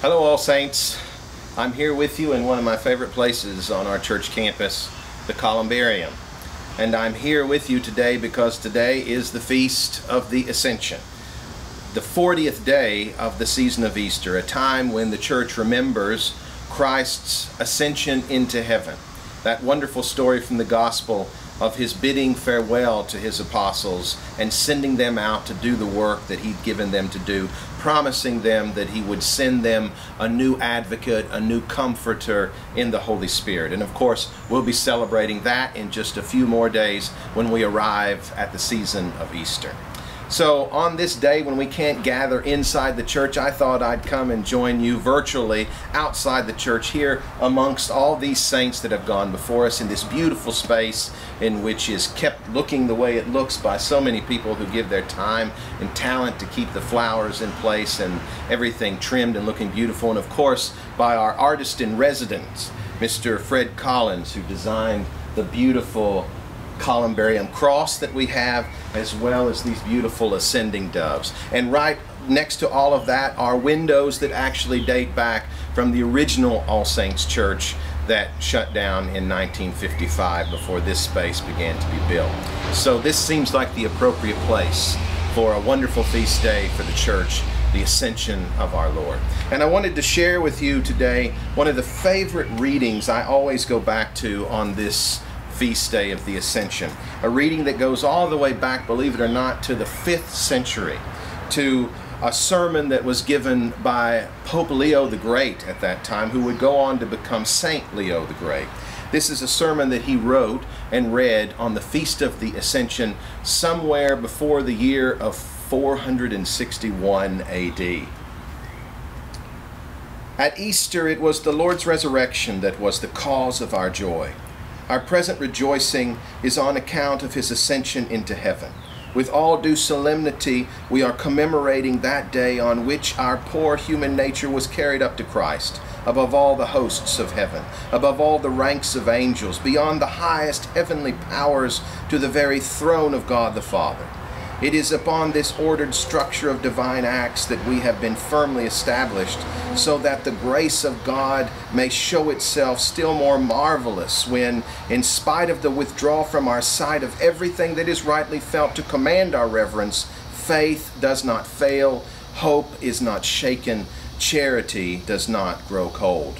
Hello, All Saints. I'm here with you in one of my favorite places on our church campus, the Columbarium. And I'm here with you today because today is the Feast of the Ascension, the 40th day of the season of Easter, a time when the church remembers Christ's ascension into heaven. That wonderful story from the Gospel of his bidding farewell to his apostles and sending them out to do the work that he'd given them to do, promising them that he would send them a new advocate, a new comforter in the Holy Spirit. And of course, we'll be celebrating that in just a few more days when we arrive at the season of Easter. So, on this day when we can't gather inside the church, I thought I'd come and join you virtually outside the church here amongst all these saints that have gone before us in this beautiful space in which is kept looking the way it looks by so many people who give their time and talent to keep the flowers in place and everything trimmed and looking beautiful. And of course, by our artist in residence, Mr. Fred Collins, who designed the beautiful columbarium cross that we have, as well as these beautiful ascending doves. And right next to all of that are windows that actually date back from the original All Saints Church that shut down in 1955 before this space began to be built. So this seems like the appropriate place for a wonderful feast day for the church the ascension of our Lord. And I wanted to share with you today one of the favorite readings I always go back to on this feast day of the Ascension. A reading that goes all the way back, believe it or not, to the 5th century, to a sermon that was given by Pope Leo the Great at that time, who would go on to become Saint Leo the Great. This is a sermon that he wrote and read on the Feast of the Ascension somewhere before the year of 461 AD. At Easter, it was the Lord's resurrection that was the cause of our joy. Our present rejoicing is on account of his ascension into heaven. With all due solemnity, we are commemorating that day on which our poor human nature was carried up to Christ, above all the hosts of heaven, above all the ranks of angels, beyond the highest heavenly powers, to the very throne of God the Father. It is upon this ordered structure of divine acts that we have been firmly established, so that the grace of God may show itself still more marvelous when, in spite of the withdrawal from our sight of everything that is rightly felt to command our reverence, faith does not fail, hope is not shaken, charity does not grow cold.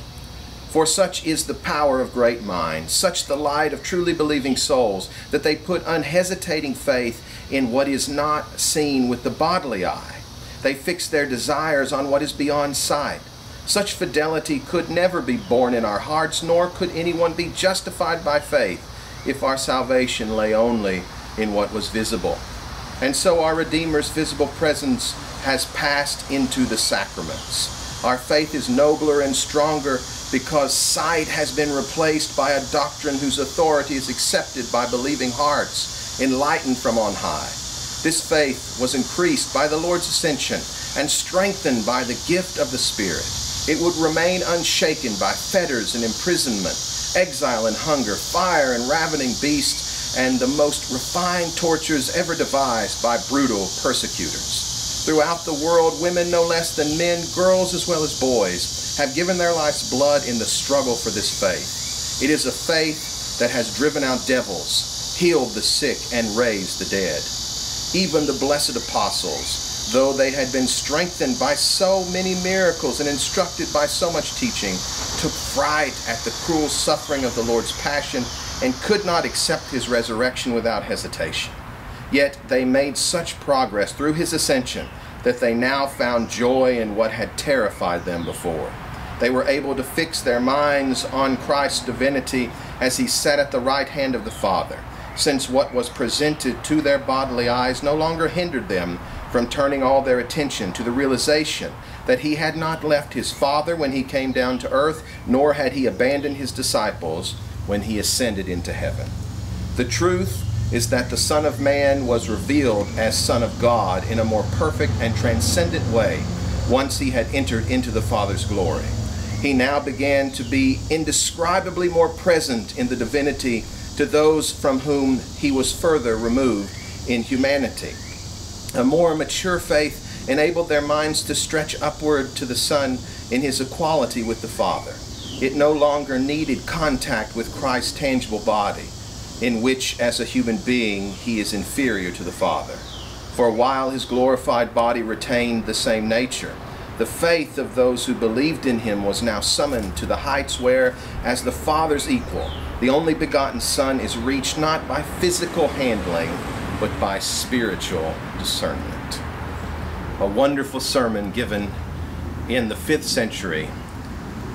For such is the power of great minds, such the light of truly believing souls, that they put unhesitating faith in what is not seen with the bodily eye. They fix their desires on what is beyond sight. Such fidelity could never be born in our hearts, nor could anyone be justified by faith if our salvation lay only in what was visible. And so our Redeemer's visible presence has passed into the sacraments. Our faith is nobler and stronger because sight has been replaced by a doctrine whose authority is accepted by believing hearts, enlightened from on high. This faith was increased by the Lord's ascension and strengthened by the gift of the Spirit. It would remain unshaken by fetters and imprisonment, exile and hunger, fire and ravening beasts, and the most refined tortures ever devised by brutal persecutors. Throughout the world, women no less than men, girls as well as boys, have given their life's blood in the struggle for this faith. It is a faith that has driven out devils, healed the sick, and raised the dead. Even the blessed apostles, though they had been strengthened by so many miracles and instructed by so much teaching, took fright at the cruel suffering of the Lord's passion and could not accept his resurrection without hesitation. Yet they made such progress through his ascension that they now found joy in what had terrified them before. They were able to fix their minds on Christ's divinity as he sat at the right hand of the Father, since what was presented to their bodily eyes no longer hindered them from turning all their attention to the realization that he had not left his Father when he came down to earth, nor had he abandoned his disciples when he ascended into heaven. The truth is that the Son of Man was revealed as Son of God in a more perfect and transcendent way once he had entered into the Father's glory he now began to be indescribably more present in the divinity to those from whom he was further removed in humanity. A more mature faith enabled their minds to stretch upward to the Son in his equality with the Father. It no longer needed contact with Christ's tangible body, in which, as a human being, he is inferior to the Father. For while his glorified body retained the same nature, the faith of those who believed in him was now summoned to the heights where, as the Father's equal, the only begotten Son is reached not by physical handling, but by spiritual discernment. A wonderful sermon given in the fifth century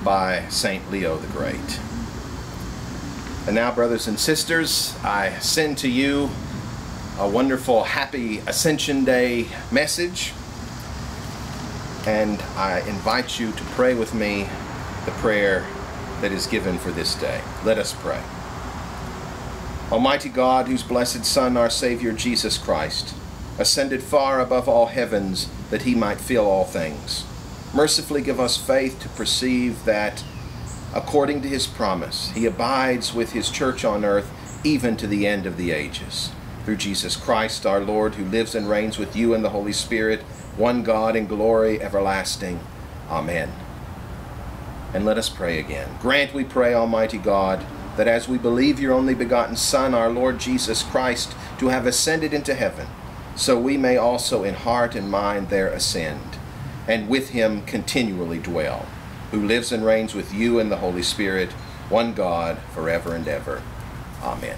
by St. Leo the Great. And now, brothers and sisters, I send to you a wonderful, happy Ascension Day message. And I invite you to pray with me the prayer that is given for this day. Let us pray. Almighty God, whose blessed Son, our Savior Jesus Christ, ascended far above all heavens that he might fill all things mercifully give us faith to perceive that, according to his promise, he abides with his church on earth even to the end of the ages. Through Jesus Christ our Lord, who lives and reigns with you in the Holy Spirit, one God in glory everlasting. Amen. And let us pray again. Grant, we pray, Almighty God, that as we believe your only begotten Son, our Lord Jesus Christ, to have ascended into heaven, so we may also in heart and mind there ascend and with him continually dwell, who lives and reigns with you in the Holy Spirit, one God, forever and ever. Amen.